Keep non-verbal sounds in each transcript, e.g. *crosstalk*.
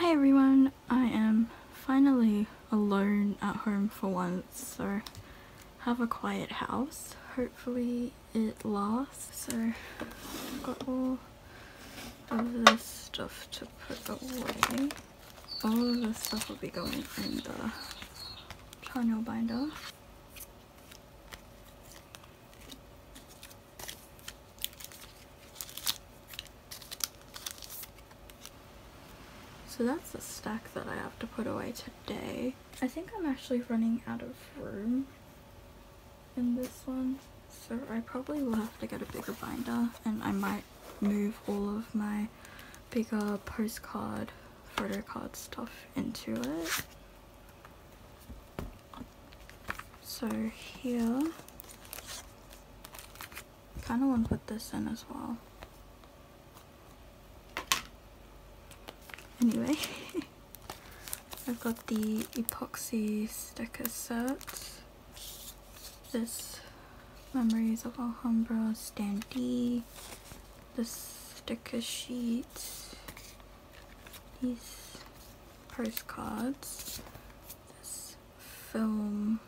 Hi everyone, I am finally alone at home for once, so have a quiet house. Hopefully it lasts. So I've got all of this stuff to put away. All of this stuff will be going in the Chanyeol binder. So that's the stack that I have to put away today. I think I'm actually running out of room in this one. So I probably will have to get a bigger binder and I might move all of my bigger postcard, photo card stuff into it. So here, kind of want to put this in as well. Anyway, *laughs* I've got the epoxy sticker set. This Memories of Alhambra standee, the sticker sheet, these postcards, this film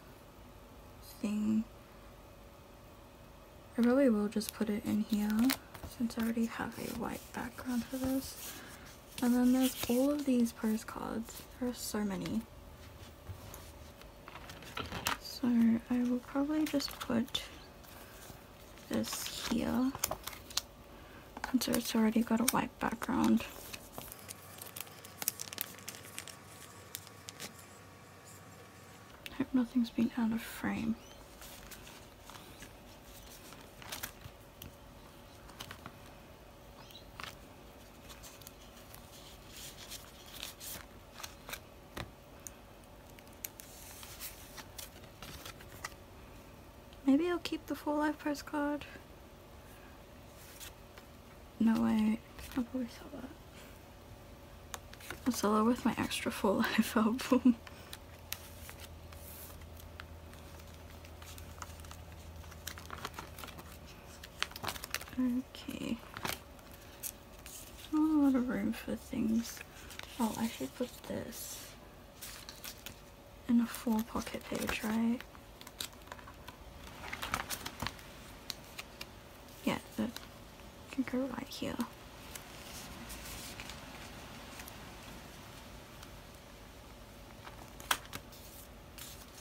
thing. I probably will just put it in here since I already have a white background for this. And then there's all of these postcards. There are so many. So I will probably just put this here. Since it's already got a white background. Hope nothing's been out of frame. Maybe I'll keep the full life postcard. No way. I'll probably sell that. I'll sell it with my extra full *laughs* life album. okay. Not a lot of room for things. Oh, I should put this in a full pocket page, right? Yeah, that can go right here.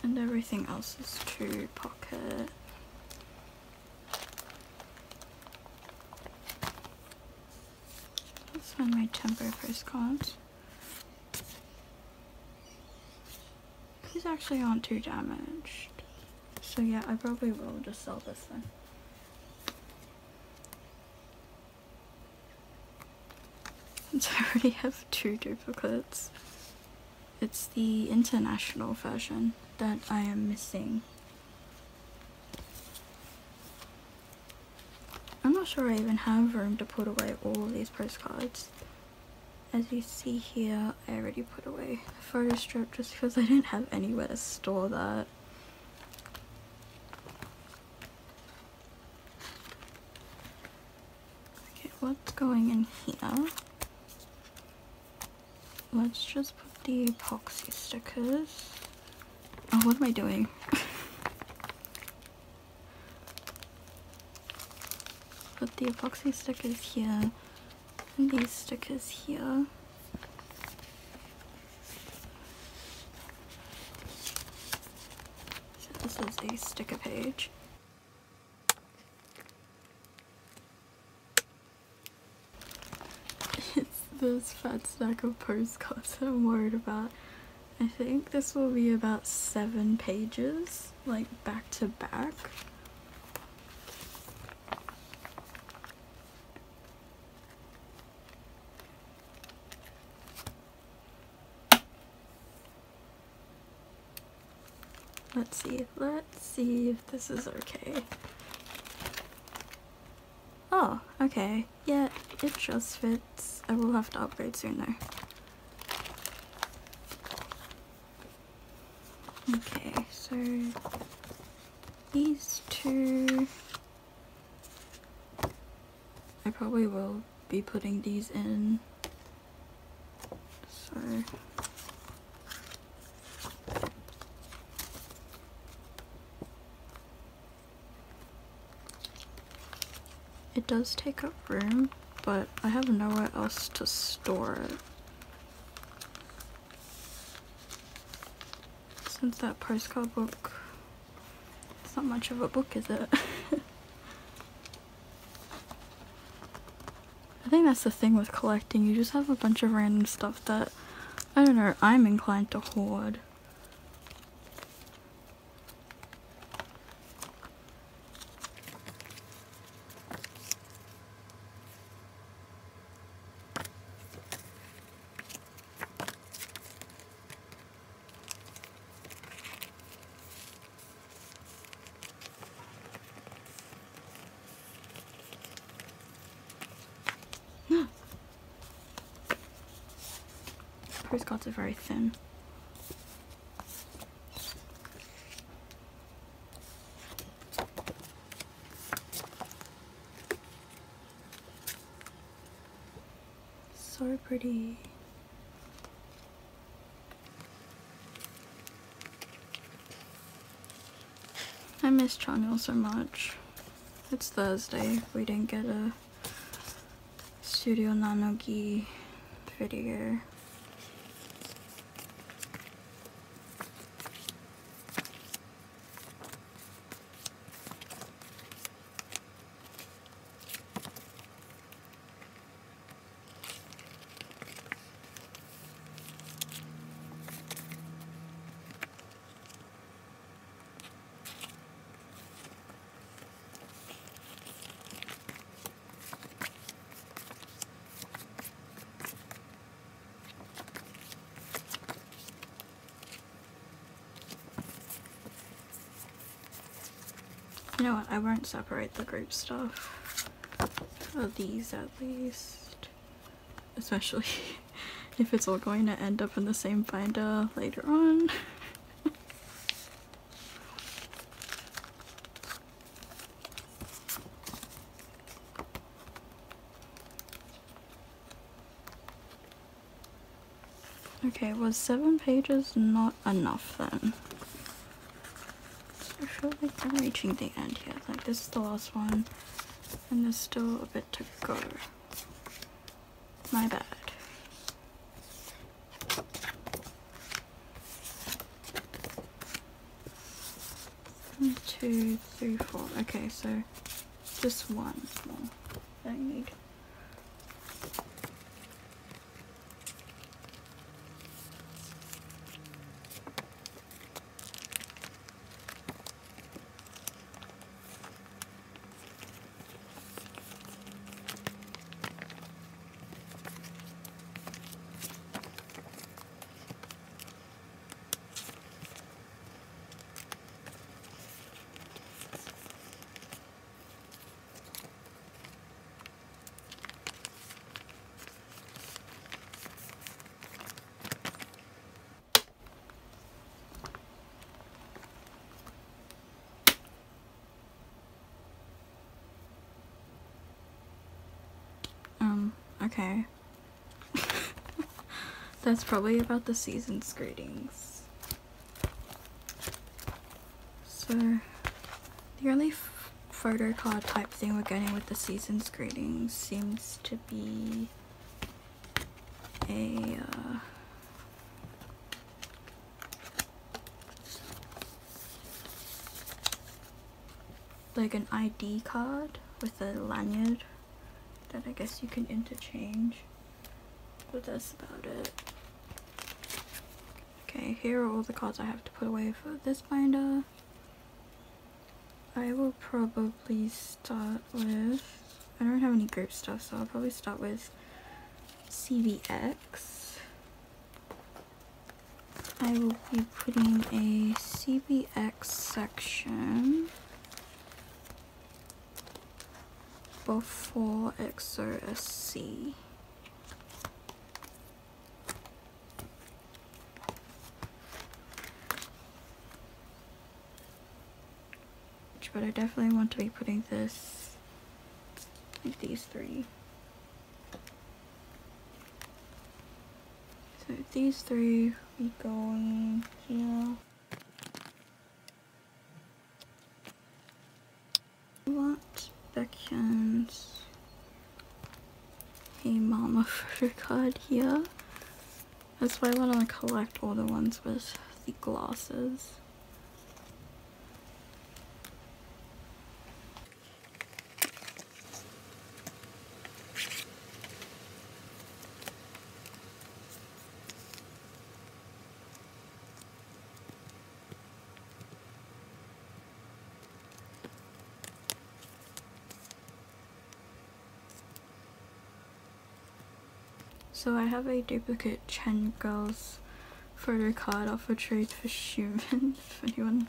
And everything else is to pocket. That's one my tempo postcards. These actually aren't too damaged. So yeah, I probably will just sell this then. *laughs* Since I already have two duplicates. It's the international version that I am missing. I'm not sure I even have room to put away all these postcards. As you see here, I already put away the photo strip just because I didn't have anywhere to store that. Okay, what's going in here? Let's just put the epoxy stickers. Oh, what am I doing? *laughs* put the epoxy stickers here and these stickers here. So this is a sticker page. it's this fat stack of postcards that I'm worried about. I think this will be about seven pages, like back to back. Let's see, let's see if this is okay. Oh, okay. Yeah, it just fits. I will have to upgrade soon though. Okay, so these two I probably will be putting these in so it does take up room but I have nowhere else to store it. Since that postcard book it's not much of a book is it? *laughs* I think that's the thing with collecting. You just have a bunch of random stuff that I don't know I'm inclined to hoard postcards are very thin. So pretty. I miss Chanyeol so much. It's Thursday. We didn't get a Studio Nanogi video. Know what, I won't separate the group stuff. These at least. Especially *laughs* if it's all going to end up in the same binder later on. *laughs* okay, was seven pages not enough then? Feel like I'm reaching the end here. Like this is the last one and there's still a bit to go. My bad. One, two, three, four. Okay, so just one more that I need. Um, okay. *laughs* That's probably about the season's greetings. So, the only photo card type thing we're getting with the season's greetings seems to be a uh, like an ID card with a lanyard that I guess you can interchange. But that's about it. Okay, here are all the cards I have to put away for this binder. I will probably start with, I don't have any group stuff, so I'll probably start with CBX. I will be putting a CBX section before EXO-SC. But I definitely want to be putting this, like these three. So So these three we going here. We want Baekhyun's Hey Mama photo card here. That's why I want to collect all the ones with the glasses. So I have a duplicate Chen Girls photo card off a trade for Xiumin *laughs* if anyone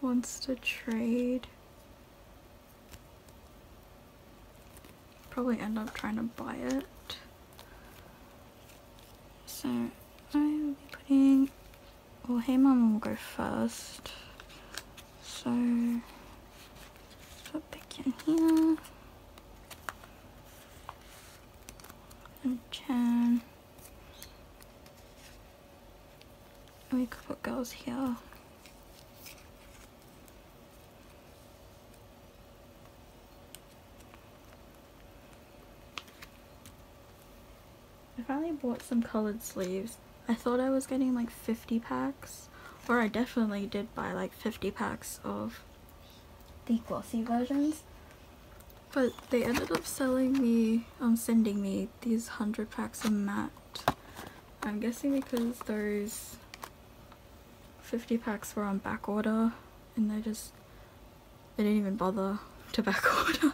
wants to trade. Probably end up trying to buy it. So I will be putting well Hey Mama will go first. So put back in here. And Chan. And we could put girls here. I finally bought some colored sleeves. I thought I was getting like 50 packs, or I definitely did buy like 50 packs of the glossy versions. But they ended up selling me, um, sending me these 100 packs of matte. I'm guessing because those 50 packs were on back order and they just, they didn't even bother to back *laughs* order.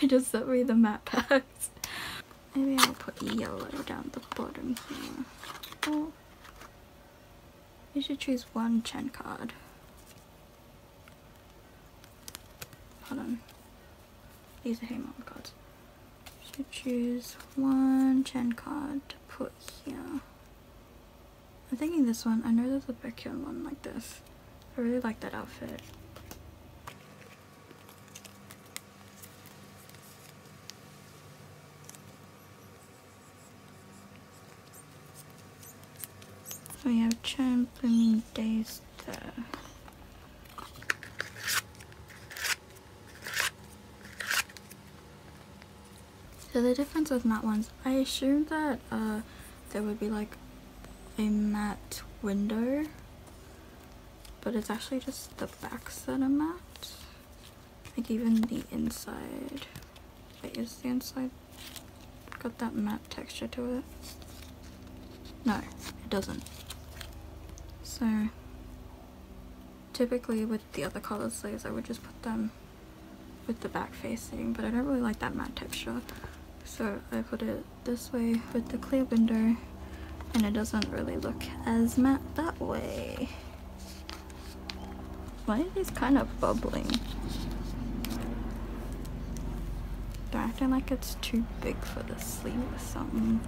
they just sent me the matte packs. Maybe I'll put yellow down the bottom here. Oh, you should choose one Chen card. Hold on. These are Mom cards. Should choose one Chen card to put here. I'm thinking this one. I know there's a Baekhyun one like this. I really like that outfit. we have Chen Blooming Days there. So the difference with matte ones, I assumed that uh, there would be like a matte window, but it's actually just the backs that are matte. Like even the inside. Wait, is the inside got that matte texture to it? No, it doesn't. So typically with the other colored sleeves I would just put them with the back facing, but I don't really like that matte texture. So I put it this way with the clear window and it doesn't really look as matte that way. Why are these kind of bubbling? They're acting like it's too big for the sleeve or something.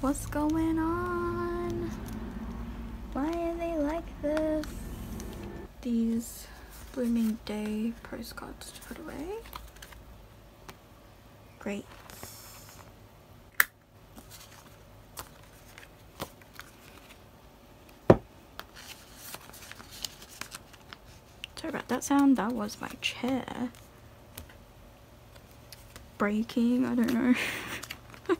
What's going on? Why are they like this? These Blooming Day postcards to put away. Great. That sound. That was my chair. Breaking, I don't know. *laughs*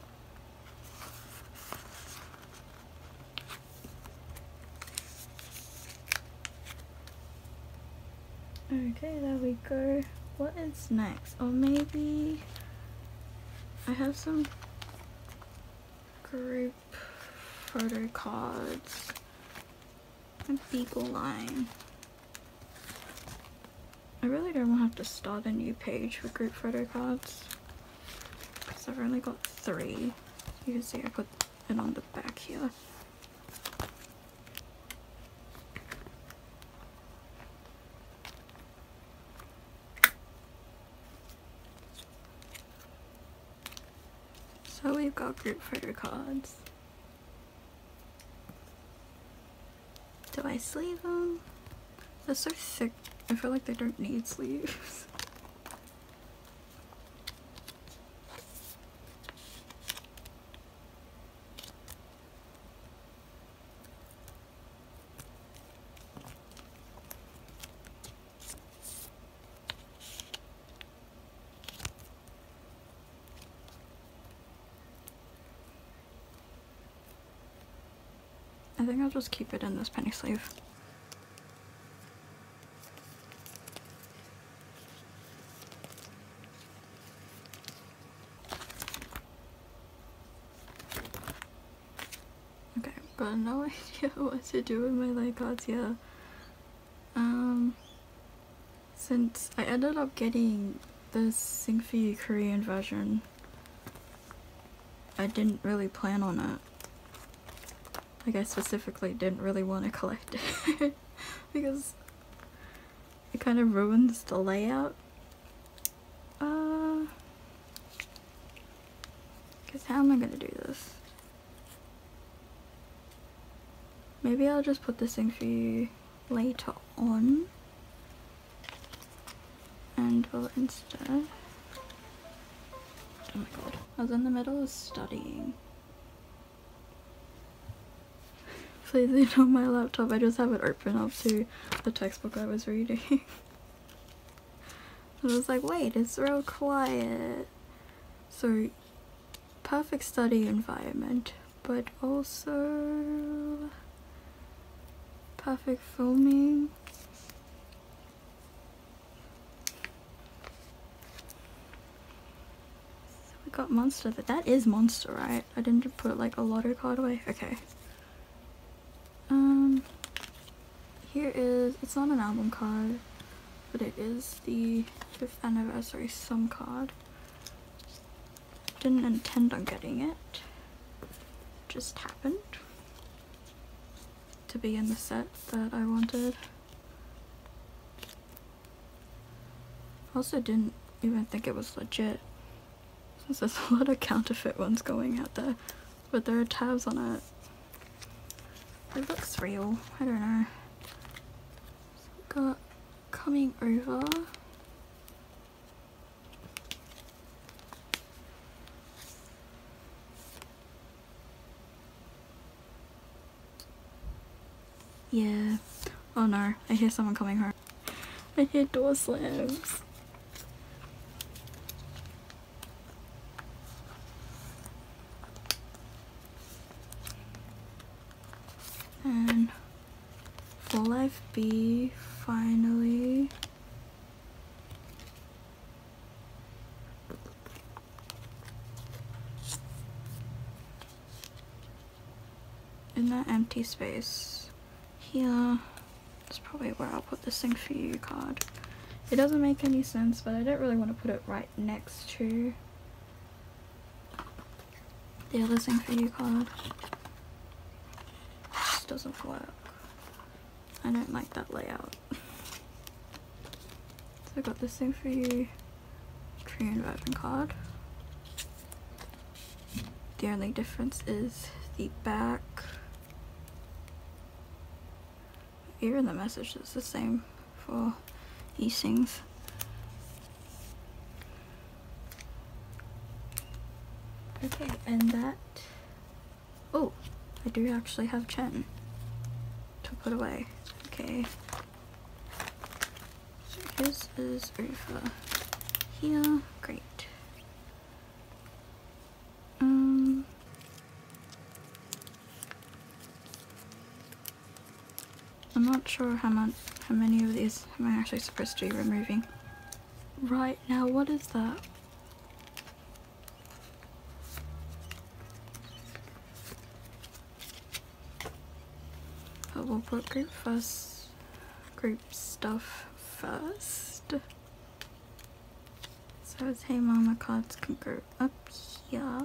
okay, there we go. What is next? Or maybe I have some group photo cards and Beagle line. I really don't want to have to start a new page for group photo cards because I've only got three. You can see I put it on the back here. So we've got group photo cards. Do I sleeve them? They're so thick I feel like they don't need sleeves. I think I'll just keep it in this penny sleeve. What to do with my here. Um, since I ended up getting the Sing For Korean version, I didn't really plan on it. Like I specifically didn't really want to collect it *laughs* because it kind of ruins the layout. Uh, cause how am I gonna do this? Maybe I'll just put this in for you later on. And we'll instead oh my god. I was in the middle of studying. *laughs* Please leave on my laptop. I just have it open up to the textbook I was reading. *laughs* I was like wait it's real quiet. So perfect study environment but also perfect filming. Got monster but that is monster right? I didn't put like a lotto card away? Okay. Um here is it's not an album card but it is the fifth anniversary sum card. Didn't intend on getting it. Just happened to be in the set that i wanted I also didn't even think it was legit since there's *laughs* a lot of counterfeit ones going out there, but there are tabs on it. It looks real. I don't know. So got coming over. Yeah. Oh no, I hear someone coming home. I hear door slams. and full life B finally in that empty space here that's probably where I'll put the Sing For You card it doesn't make any sense but I don't really want to put it right next to the other Sing For You card It just doesn't work. I don't like that layout. *laughs* so I got this Sing For You Korean version card. The only difference is the back. Even the message is the same for things. Okay, and that. Oh, I do actually have Chen to put away. Okay. So his is over here. Sure how much, how many of these am I actually supposed to be removing. Right now, what is that? we'll put group first, group stuff first. So his Hey Mama cards can go up here.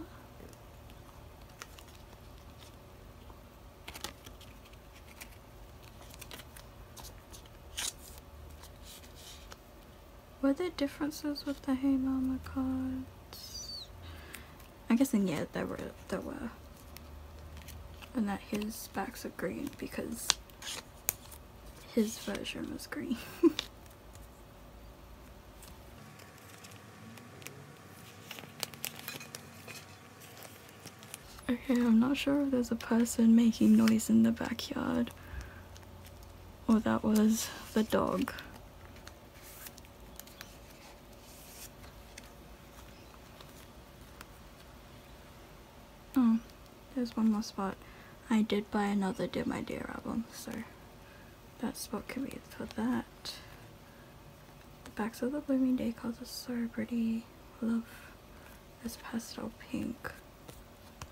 Were there differences with the Hey Mama cards? I'm guessing yeah, there were. There were and that his backs are green because his version was green. *laughs* okay, I'm not sure if there's a person making noise in the backyard or that was the dog. Oh, there's one more spot. I did buy another Dear My Dear album, so that's what can be for that. The backs of the Blooming Day cards are so pretty. Love this pastel pink.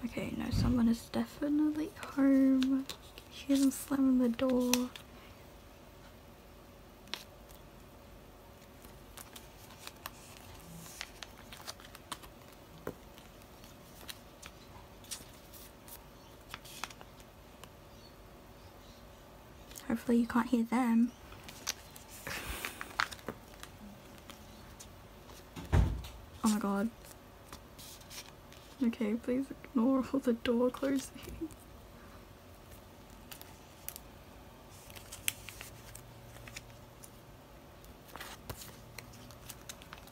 Okay, no, someone is definitely home. Hear them slamming the door. Hopefully you can't hear them. Oh my god. Okay, please ignore all the door closing.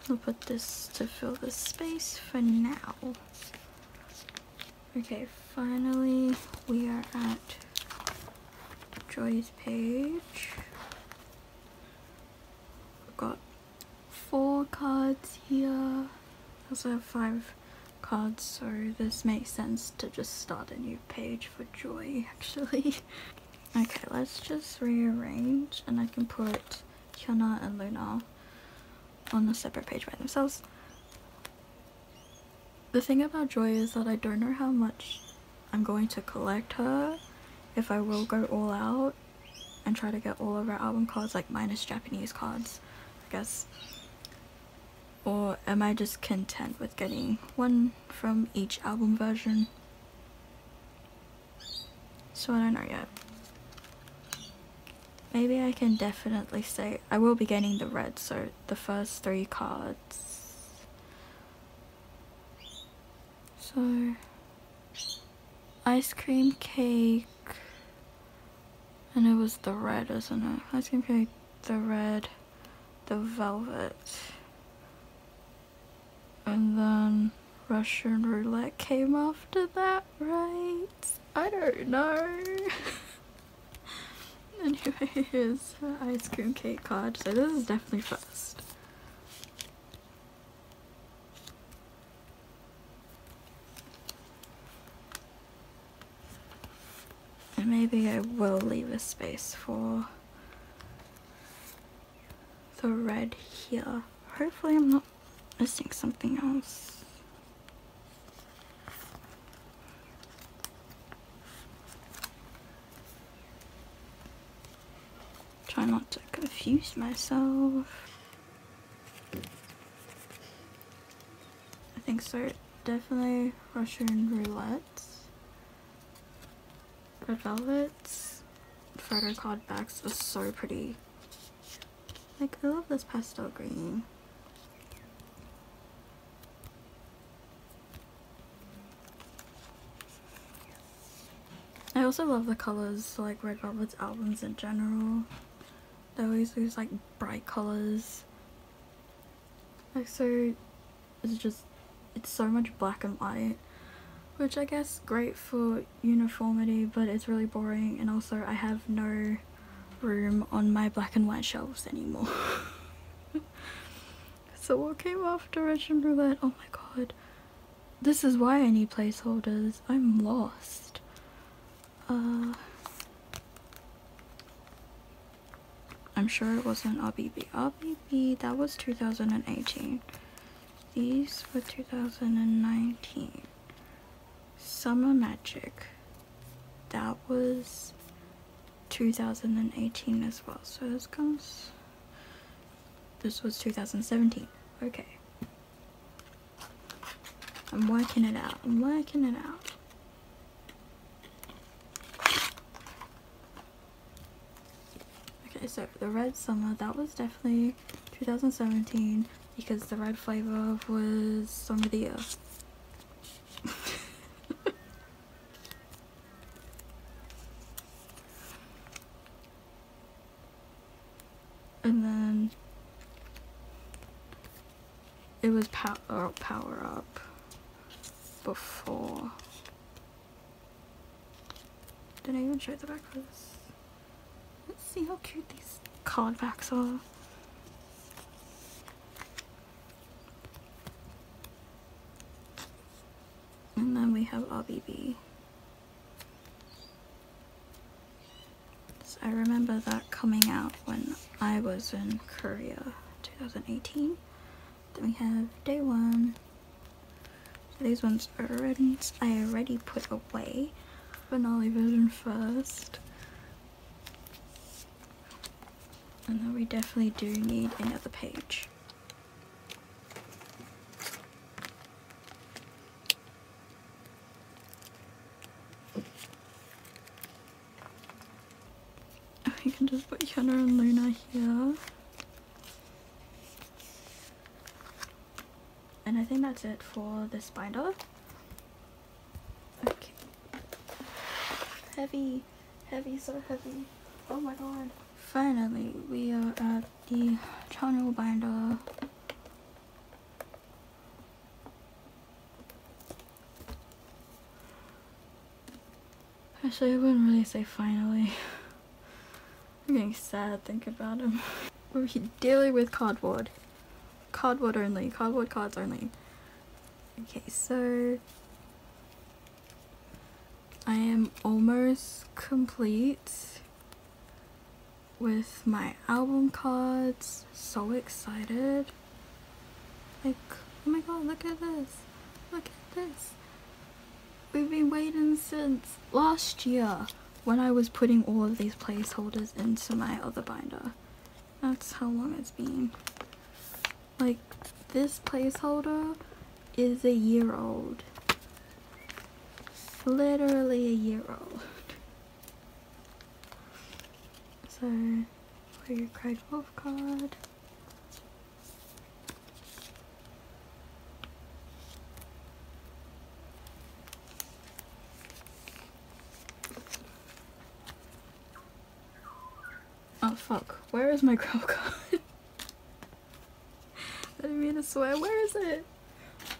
I'll put this to fill the space for now. Okay, finally we are at Joy's page. I've got four cards here. I also have five cards, so this makes sense to just start a new page for Joy, *laughs* actually. okay, let's just rearrange and I can put Hyuna and Luna on a separate page by themselves. The thing about Joy is that I don't know how much I'm going to collect her if I will go all out and try to get all of our album cards, like minus Japanese cards, I guess. Or am I just content with getting one from each album version? So I don't know yet. Maybe I can definitely say I will be getting the red, so the first three cards. So ice cream cake and it was the red, isn't it? Ice cream cake, the red, the velvet. And then Russian roulette came after that, right? I don't know. *laughs* anyway, here's her ice cream cake card. So this is definitely first. Maybe I will leave a space for the red here. Hopefully I'm not missing something else. Try not to confuse myself. I think so. Definitely Russian roulette. Red Velvet's photo card backs are so pretty. Like, I love this pastel green. I also love the colours, like Red Velvet's albums in general. They always use like bright colours. Like so, it's just, it's so much black and white which I guess great for uniformity but it's really boring and also I have no room on my black and white shelves anymore. *laughs* so what came after Russian roulette? Oh my god. This is why I need placeholders. I'm lost. Uh, I'm sure it wasn't RBB. RBB, that was 2018. These were 2019. Summer Magic. That was 2018 as well. So this comes. This was 2017. Okay. I'm working it out. I'm working it out. Okay, so the red summer, that was definitely 2017 because the red flavor was Summer of the year. and then it was power up before. Did I even show the back of this let's see how cute these card backs are. And then we have RBB because I remember that coming out when I was in Korea 2018. Then we have day one. So these ones are already, I already put away. Finale version first. And then we definitely do need another page. *laughs* You can just put Hyuna and Luna here. And I think that's it for this binder. Okay. Heavy, heavy, so heavy. Oh my god. Finally, we are at the Chanyeol binder. Actually, I wouldn't really say finally. *laughs* I'm getting sad thinking about him. *laughs* We're dealing with cardboard. Cardboard only. Cardboard cards only. Okay, so... I am almost complete with my album cards. So excited. Like, oh my god, look at this. Look at this. We've been waiting since last year when I was putting all of these placeholders into my other binder. That's how long it's been. Like, this placeholder is a year old. Literally a year old. *laughs* So, for your Craig Wolf card. Oh fuck, where is my girl *laughs* card? Didn't mean to swear, where is it?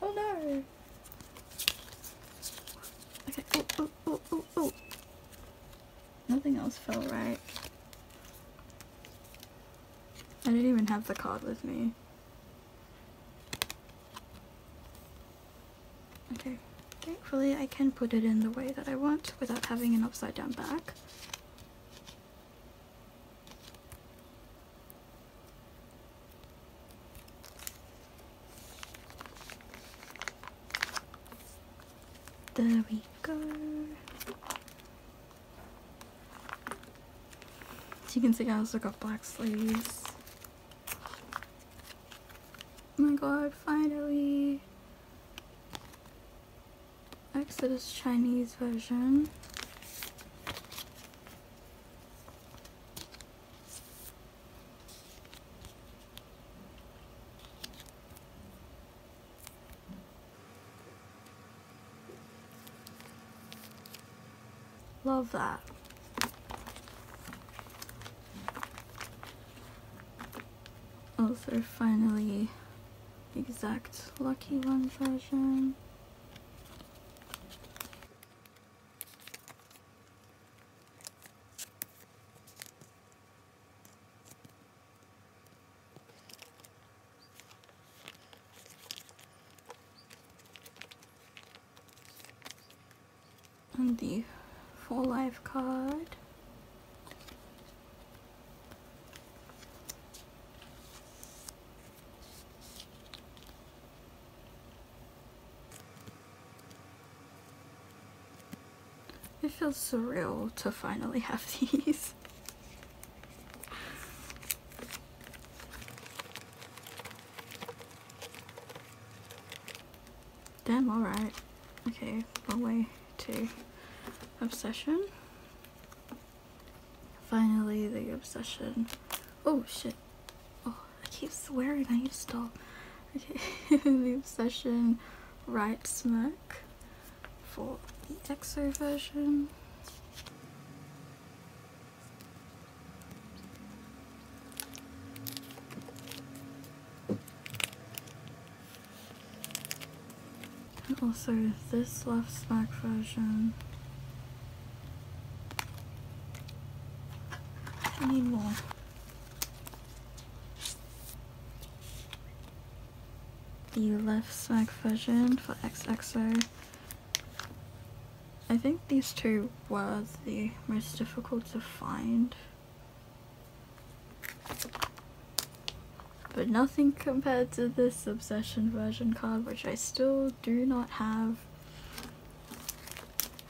Oh no! Okay, oh, oh, oh, oh, oh. Nothing else felt right. I didn't even have the card with me. Okay, thankfully I can put it in the way that I want without having an upside down back. There we go. So you can see I also got black sleeves. Oh my god, finally! Exodus Chinese version. That. Also, finally, EX'ACT Lucky One version. And the full life card. It feels surreal to finally have *laughs* these. Damn, alright. Okay, one way to obsession. Finally, the obsession. Oh shit. Oh, I keep swearing. I need to stop. *laughs* Okay, *laughs* the obsession right smack for the EXO version. And also this left smack version. I need more. The left smack version for X-EXO. I think these two were the most difficult to find. But nothing compared to this Obsession version card, which I still do not have.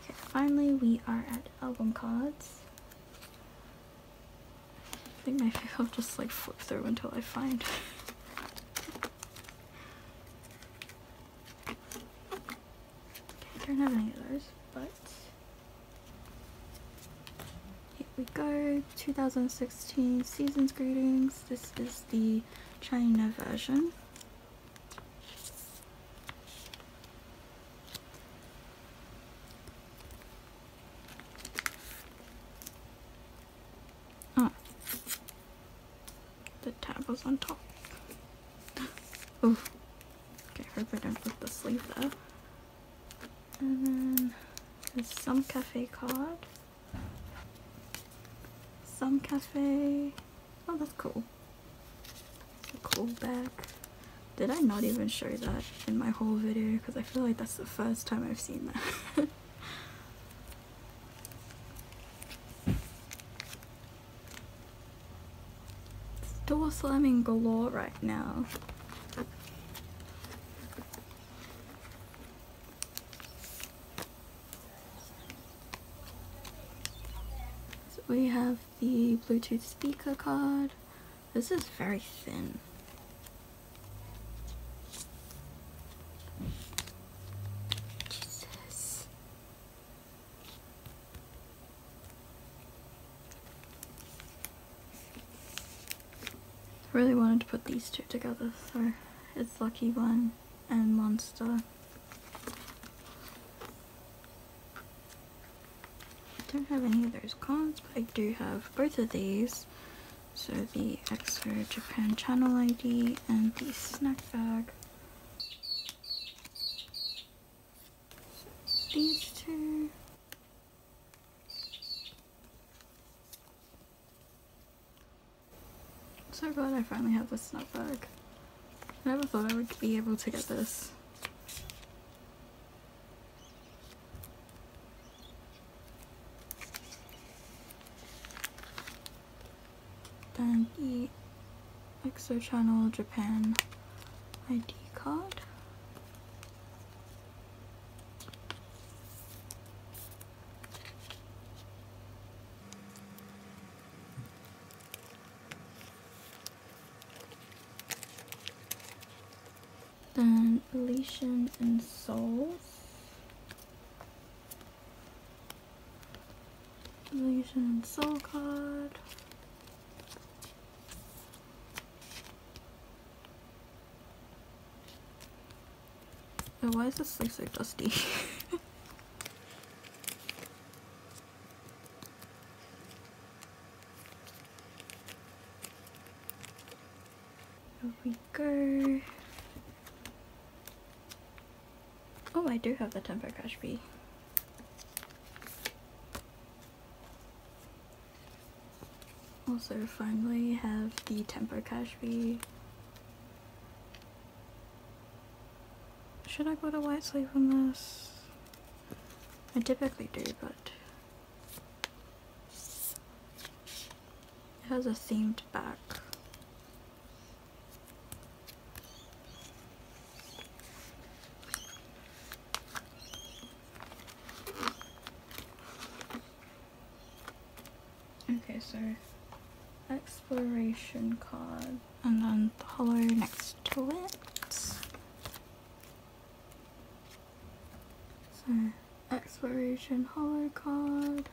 Okay, finally we are at album cards. I think maybe *laughs* I'll just like flip through until I find. *laughs* okay, I don't have any of those, but here we go. 2016 Seasons Greetings. This is the China version. Oh. The tab was on top. Oh. Okay, hope I don't put the sleeve there. And then there's some cafe card. Some cafe. Oh, that's cool. A cool bag. Did I not even show that in my whole video? Because I feel like that's the first time I've seen that. *laughs* Door slamming galore right now. So we have the Bluetooth speaker card. This is very thin. Jesus. Really wanted to put these two together, so it's Lucky One and Monster. Don't have any of those cards, but I do have both of these. So the EXO Japan channel ID and the snack bag. So these two. So glad I finally have the snack bag. I never thought I would be able to get this. Then the EXO Channel Japan ID card. Then Elysian and Souls. Elysian and Soul card. Oh, why is this like so dusty? *laughs* Here we go. Oh, I do have the Tempo Crash B. Also, finally have the Tempo Cash B. Should I put a white sleeve on this? I typically do, but it has a themed back. Okay, so exploration card and then the holo next to it. Exploration holo card.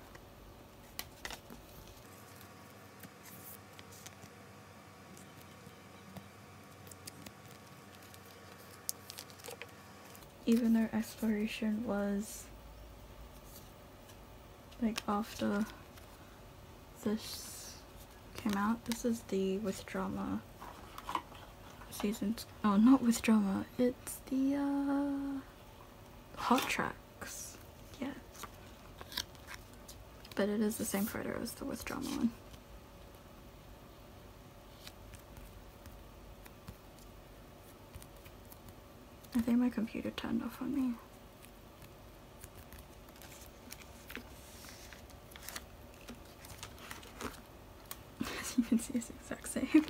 Even though exploration was like after this came out. This is the Withdrama season. Oh, not Withdrama. It's the uh, Hottracks. but it is the same fighter as the withdrawal one. I think my computer turned off on me. As *laughs* you can see, it's exact same. *laughs*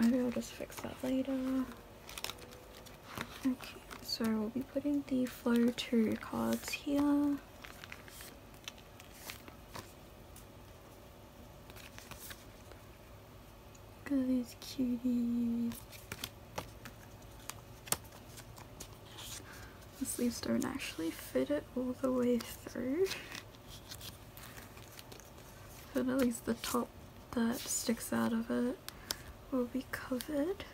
Maybe I'll just fix that later. Okay, so we'll be putting the Flow 2 cards here. Look at these cuties. The sleeves don't actually fit it all the way through. But at least the top that sticks out of it will be covered.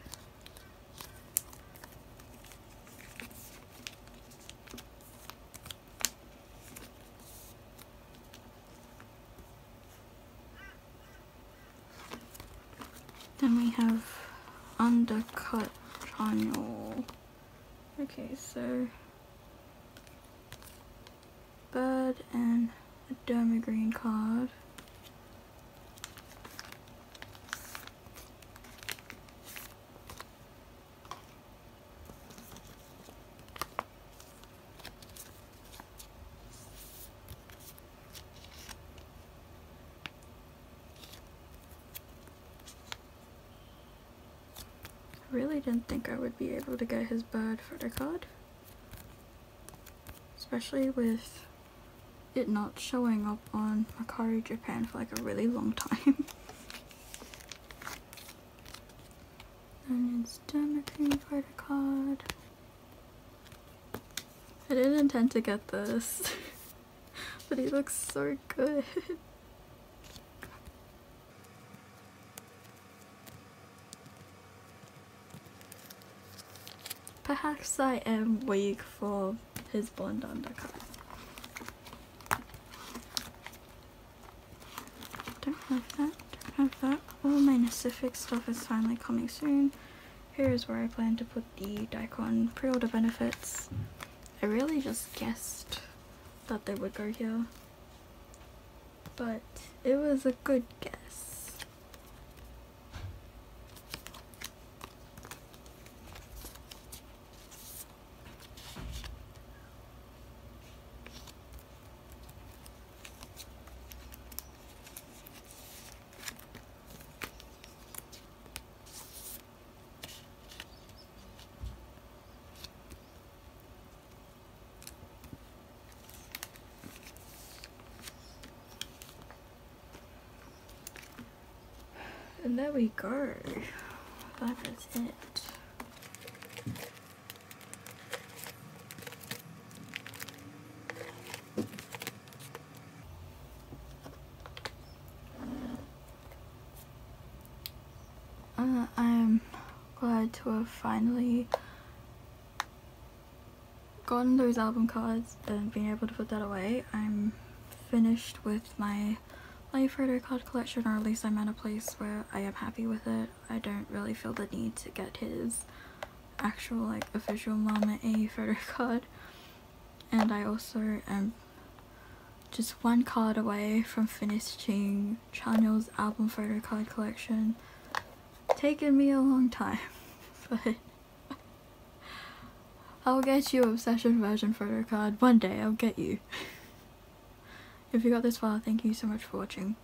Have undercut channel. Okay, so bird and a derma green card. Really didn't think I would be able to get his bird photo card. Especially with it not showing up on Mercari Japan for like a really long time. *laughs* and it's Democrane photo card. I didn't intend to get this, *laughs* but he looks so good. *laughs* Perhaps I am weak for his blonde undercut. Don't have that, don't have that. All my Pacific stuff is finally coming soon. Here is where I plan to put the Daikon pre-order benefits. I really just guessed that they would go here. But it was a good guess. And there we go. That is it. Uh, I'm glad to have finally gotten those album cards and being able to put that away. I'm finished with my life photo card collection or at least I'm at a place where I am happy with it. I don't really feel the need to get his actual like official Mama A photo card and I also am just one card away from finishing Chanyeol's album photo card collection. Taken me a long time *laughs* but I'll get you obsession version photo card one day I'll get you *laughs* if you got this far, thank you so much for watching.